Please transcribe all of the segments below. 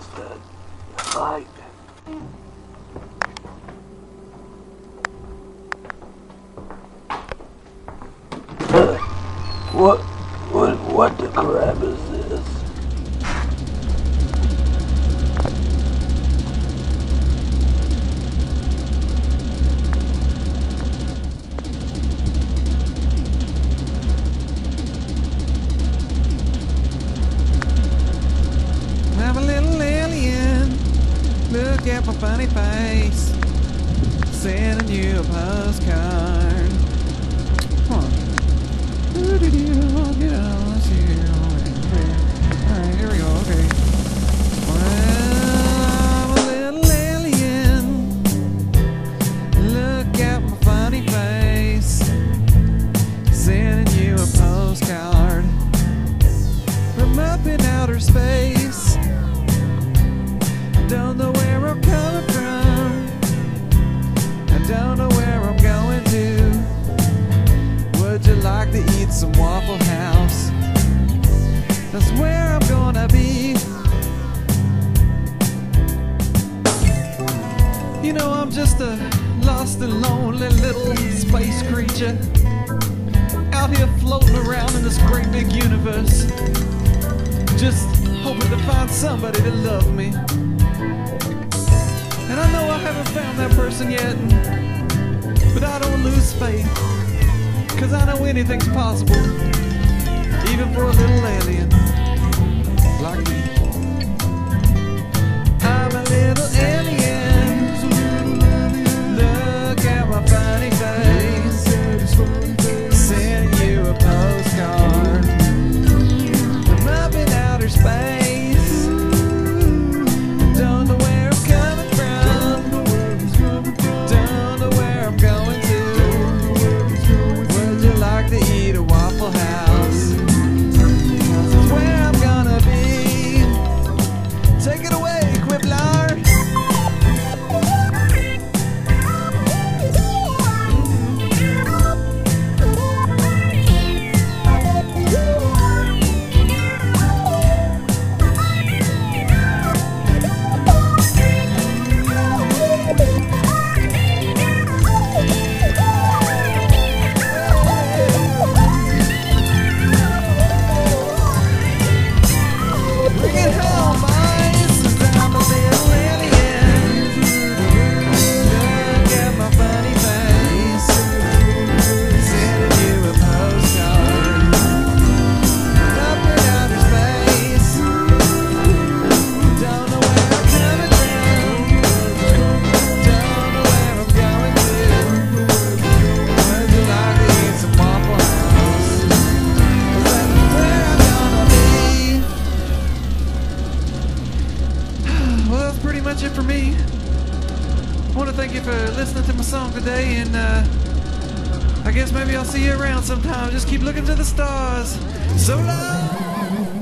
That? Uh, what, what, what the crap is My funny face. Sending you a postcard. Get here. Alright, here we go. Okay. Well, I'm a little alien. Look at my funny face. Sending you a postcard from up in outer space. Don't know Just a lost and lonely little space creature out here floating around in this great big universe. Just hoping to find somebody to love me. And I know I haven't found that person yet, but I don't lose faith. Cause I know anything's possible, even for a little alien like me. Much it for me. I want to thank you for listening to my song today, and uh, I guess maybe I'll see you around sometime. Just keep looking to the stars. So long.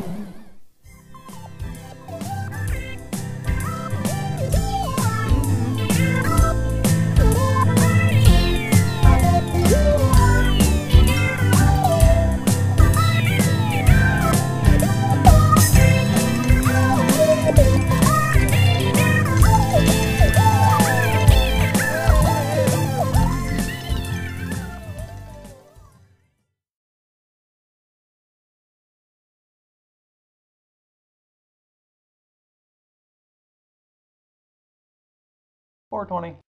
Four twenty.